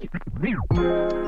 Bye.